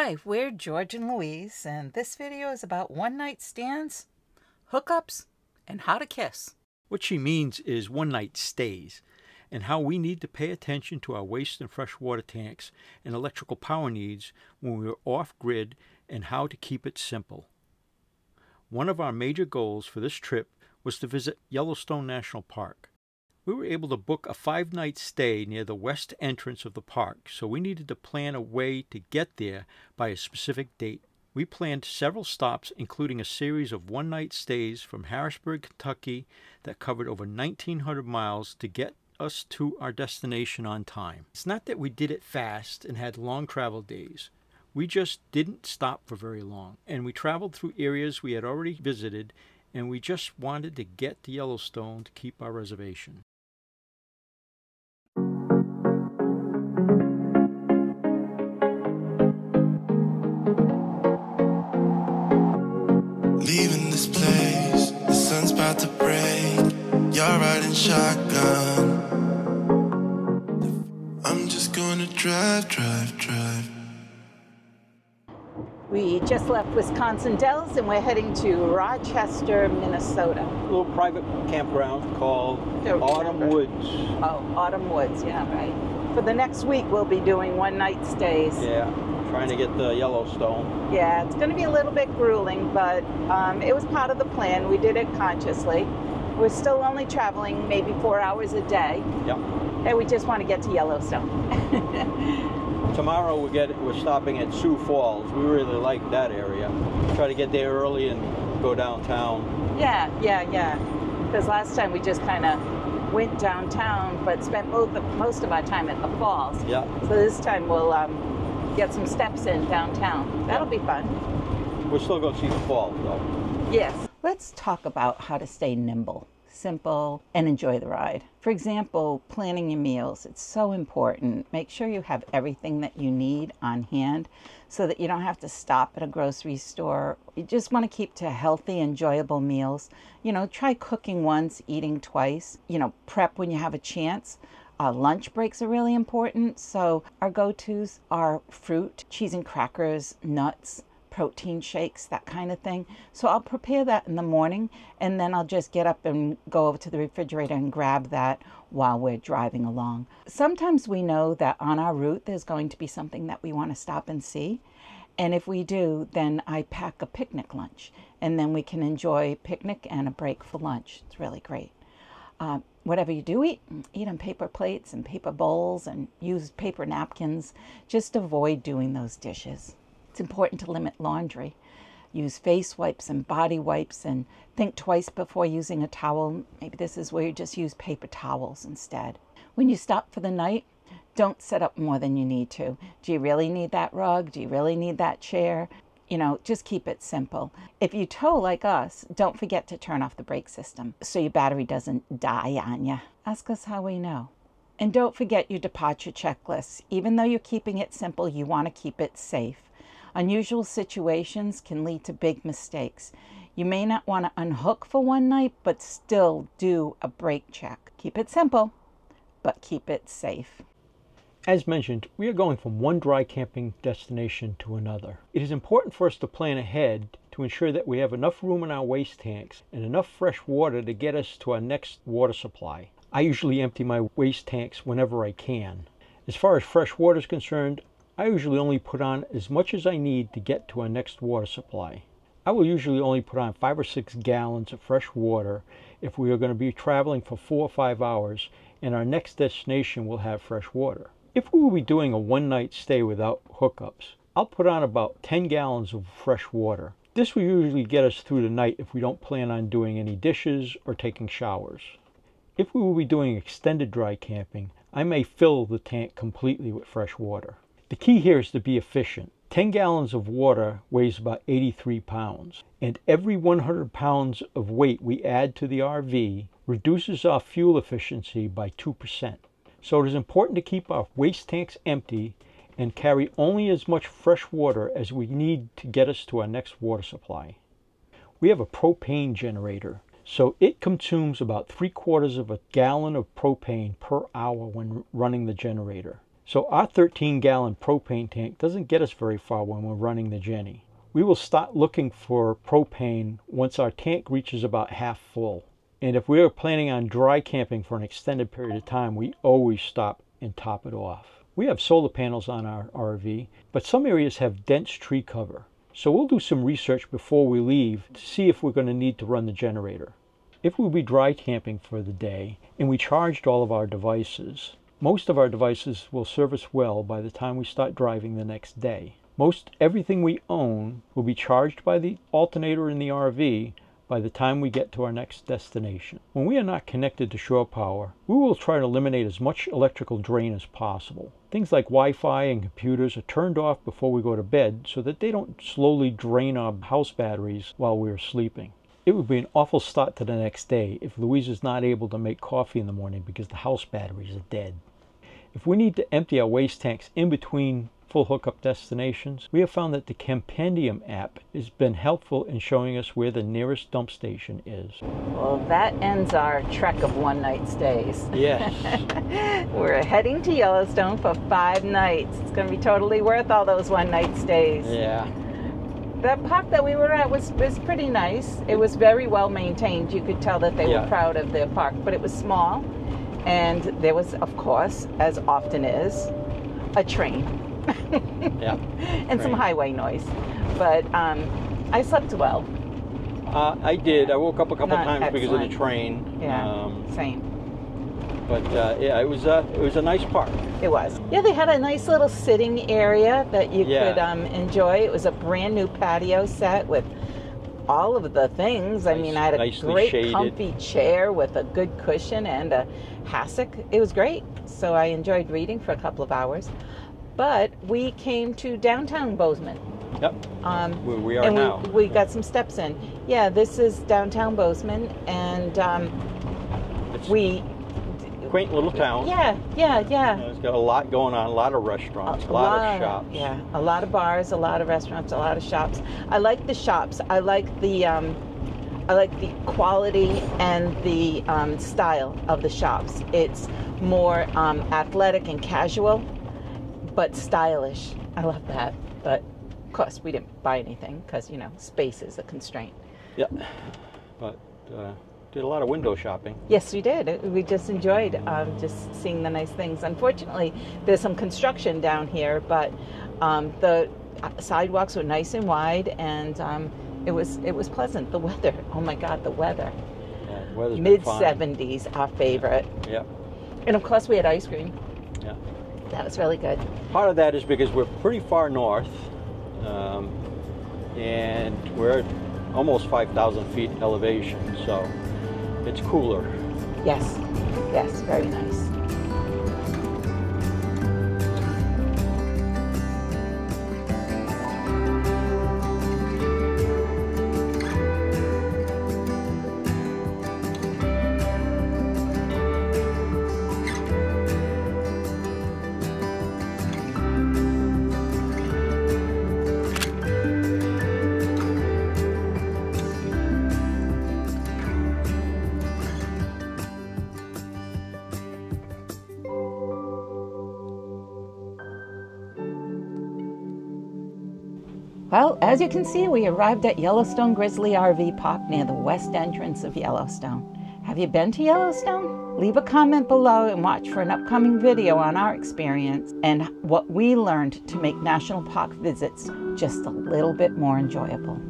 Hi, we're George and Louise, and this video is about one night stands, hookups, and how to kiss. What she means is one night stays, and how we need to pay attention to our waste and fresh water tanks and electrical power needs when we are off grid and how to keep it simple. One of our major goals for this trip was to visit Yellowstone National Park. We were able to book a five night stay near the west entrance of the park, so we needed to plan a way to get there by a specific date. We planned several stops, including a series of one night stays from Harrodsburg, Kentucky, that covered over 1,900 miles to get us to our destination on time. It's not that we did it fast and had long travel days. We just didn't stop for very long, and we traveled through areas we had already visited, and we just wanted to get to Yellowstone to keep our reservation. You're riding shotgun. I'm just gonna drive, drive, drive. We just left Wisconsin Dells and we're heading to Rochester, Minnesota. A little private campground called Autumn remember. Woods. Oh, Autumn Woods, yeah, right. For the next week, we'll be doing one night stays. Yeah, trying to get the Yellowstone. Yeah, it's going to be a little bit grueling, but um, it was part of the plan. We did it consciously. We're still only traveling maybe four hours a day, Yep. and we just want to get to Yellowstone. Tomorrow we get we're stopping at Sioux Falls. We really like that area. Try to get there early and go downtown. yeah, yeah, yeah. Because last time we just kind of went downtown, but spent both of, most of our time at the falls. Yeah. So this time we'll um, get some steps in downtown. That'll be fun. We're still gonna see the falls though. Yes. Let's talk about how to stay nimble, simple, and enjoy the ride. For example, planning your meals. It's so important. Make sure you have everything that you need on hand so that you don't have to stop at a grocery store. You just want to keep to healthy, enjoyable meals. You know, try cooking once, eating twice. You know, prep when you have a chance. Uh, lunch breaks are really important. So, our go tos are fruit, cheese and crackers, nuts, protein shakes, that kind of thing. So I'll prepare that in the morning and then I'll just get up and go over to the refrigerator and grab that while we're driving along. Sometimes we know that on our route there's going to be something that we want to stop and see. And if we do, then I pack a picnic lunch and then we can enjoy picnic and a break for lunch. It's really great. Uh, whatever you do eat, eat on paper plates and paper bowls and use paper napkins. Just avoid doing those dishes. It's important to limit laundry. Use face wipes and body wipes and think twice before using a towel. Maybe this is where you just use paper towels instead. When you stop for the night, don't set up more than you need to. Do you really need that rug? Do you really need that chair? You know, just keep it simple. If you tow like us, don't forget to turn off the brake system so your battery doesn't die on you. Ask us how we know. And don't forget your departure checklist. Even though you're keeping it simple, you want to keep it safe. Unusual situations can lead to big mistakes. You may not want to unhook for one night, but still do a brake check. Keep it simple, but keep it safe. As mentioned, we are going from one dry camping destination to another. It is important for us to plan ahead to ensure that we have enough room in our waste tanks and enough fresh water to get us to our next water supply. I usually empty my waste tanks whenever I can. As far as fresh water is concerned, I usually only put on as much as I need to get to our next water supply. I will usually only put on five or six gallons of fresh water if we are going to be traveling for four or five hours and our next destination will have fresh water. If we will be doing a one night stay without hookups, I'll put on about 10 gallons of fresh water. This will usually get us through the night if we don't plan on doing any dishes or taking showers. If we will be doing extended dry camping, I may fill the tank completely with fresh water. The key here is to be efficient. 10 gallons of water weighs about 83 pounds, and every 100 pounds of weight we add to the RV reduces our fuel efficiency by 2%. So it is important to keep our waste tanks empty and carry only as much fresh water as we need to get us to our next water supply. We have a propane generator, so it consumes about three quarters of a gallon of propane per hour when running the generator. So our 13 gallon propane tank doesn't get us very far when we're running the Jenny. We will start looking for propane once our tank reaches about half full. And if we are planning on dry camping for an extended period of time, we always stop and top it off. We have solar panels on our RV, but some areas have dense tree cover. So we'll do some research before we leave to see if we're going to need to run the generator. If we'll be dry camping for the day and we charged all of our devices, most of our devices will serve us well by the time we start driving the next day. Most everything we own will be charged by the alternator in the RV by the time we get to our next destination. When we are not connected to shore power, we will try to eliminate as much electrical drain as possible. Things like Wi-Fi and computers are turned off before we go to bed so that they don't slowly drain our house batteries while we are sleeping. It would be an awful start to the next day if Louise is not able to make coffee in the morning because the house batteries are dead. If we need to empty our waste tanks in between full hookup destinations, we have found that the Campendium app has been helpful in showing us where the nearest dump station is. Well, that ends our trek of one night stays. Yes. We're heading to Yellowstone for five nights. It's going to be totally worth all those one night stays. yeah. The park that we were at was, was pretty nice. It was very well maintained. You could tell that they Yeah. were proud of their park, but it was small. And there was, of course, as often is, a train Yeah. and some highway noise. But um, I slept well. Uh, I did. I woke up a couple Not times because of the train. Yeah, Um, same. but uh, yeah, it was uh, it was a nice park. It was. Yeah, they had a nice little sitting area that you Yeah. could um, enjoy. It was a brand new patio set with all of the things. I mean, I had a great shaded. comfy chair with a good cushion and a hassock. It was great. So I enjoyed reading for a couple of hours. But we came to downtown Bozeman. Yep. Um, Where we are and now. We, we got some steps in. Yeah, this is downtown Bozeman, and um, we. A quaint little town. Yeah, yeah, yeah. It's got a lot going on. A lot of restaurants. A, lot, of shops. Yeah, a lot of bars, a lot of restaurants, a lot of shops. I like the shops. I like the um, I like the quality and the um, style of the shops. It's more um, athletic and casual, but stylish. I love that. But of course, we didn't buy anything because you know space is a constraint. Yeah. But uh, did a lot of window shopping. Yes, we did. We just enjoyed um, just seeing the nice things. Unfortunately, there's some construction down here, but um, the sidewalks were nice and wide, and um, it was it was pleasant. The weather, oh my God, the weather. Yeah, Mid 70s, our favorite, Yeah. and of course we had ice cream. Yeah. That was really good. Part of that is because we're pretty far north, um, and we're at almost 5,000 feet elevation, so it's cooler. Yes, yes, very nice. Well, as you can see, we arrived at Yellowstone Grizzly RV Park near the west entrance of Yellowstone. Have you been to Yellowstone? Leave a comment below and watch for an upcoming video on our experience and what we learned to make national park visits just a little bit more enjoyable.